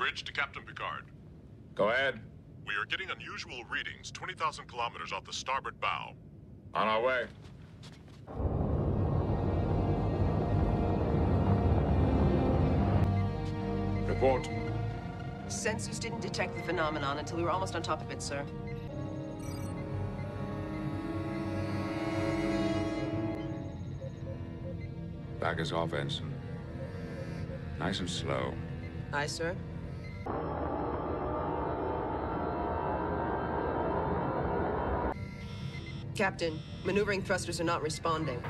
Bridge to Captain Picard. Go ahead. We are getting unusual readings 20,000 kilometers off the starboard bow. On our way. Report. Sensors didn't detect the phenomenon until we were almost on top of it, sir. Back us off, Ensign. Nice and slow. Aye, sir. Captain, maneuvering thrusters are not responding.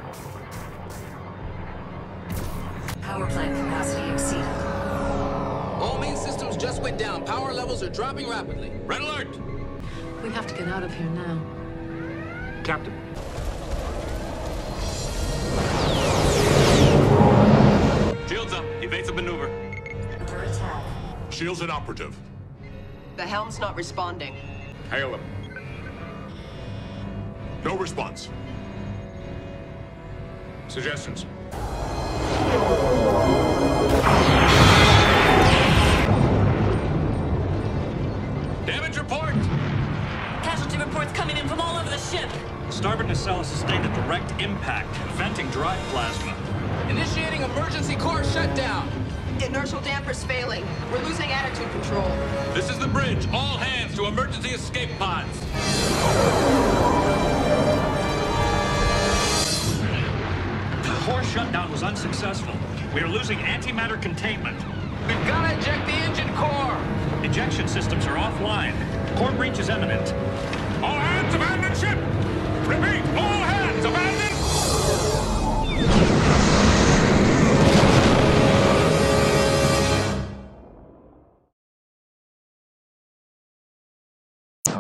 Power plant capacity exceeded. All main systems just went down. Power levels are dropping rapidly. Red alert! We have to get out of here now. Captain. Shields inoperative. The helm's not responding. Hail them. No response. Suggestions. Damage report. Casualty reports coming in from all over the ship. Starboard nacelle sustained a direct impact, venting drive plasma. Initiating emergency core shutdown. Inertial dampers failing. We're losing attitude control. This is the bridge. All hands to emergency escape pods. The core shutdown was unsuccessful. We are losing antimatter containment. We've got to eject the engine core. Ejection systems are offline. Core breach is imminent. All hands abandon ship!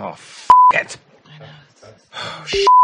Oh, f it. Oh,